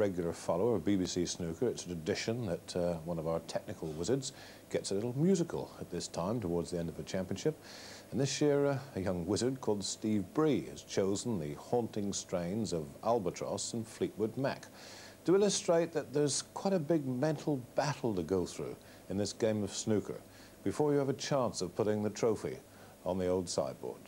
regular follower of BBC Snooker, it's a tradition that uh, one of our technical wizards gets a little musical at this time towards the end of the championship. And this year, uh, a young wizard called Steve Bree has chosen the haunting strains of Albatross and Fleetwood Mac to illustrate that there's quite a big mental battle to go through in this game of snooker before you have a chance of putting the trophy on the old sideboard.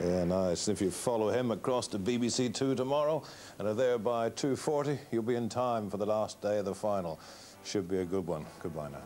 Yeah, nice. If you follow him across to BBC Two tomorrow and are there by 2.40, you'll be in time for the last day of the final. Should be a good one. Goodbye now.